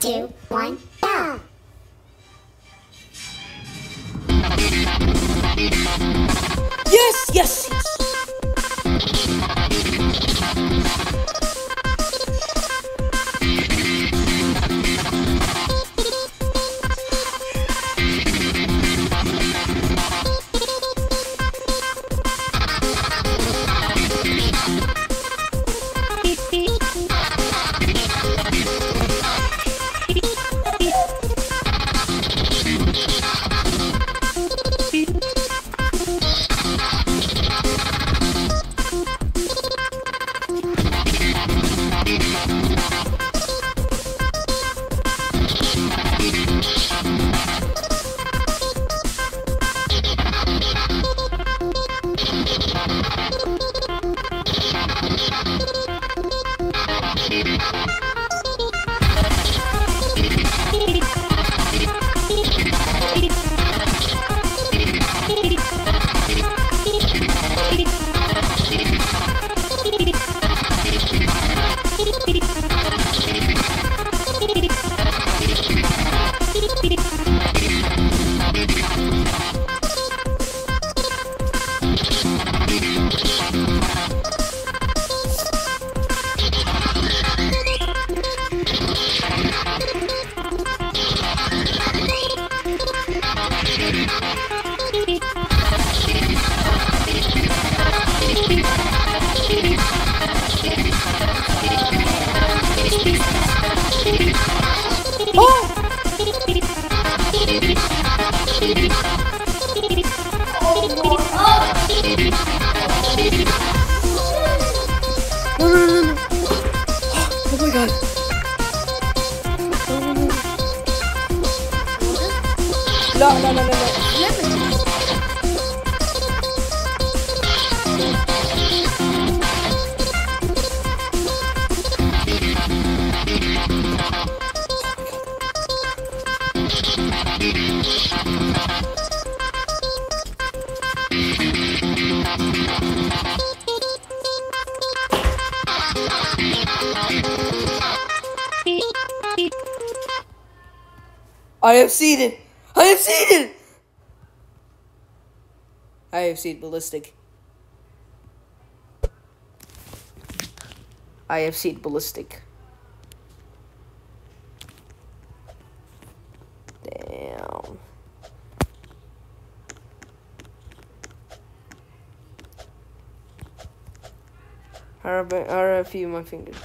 two, one, go! Yes, yes, No, no, no, no, no. I have seen it. I have seen it. I have seen ballistic. I have seen ballistic. Damn. I have a RFU my fingers.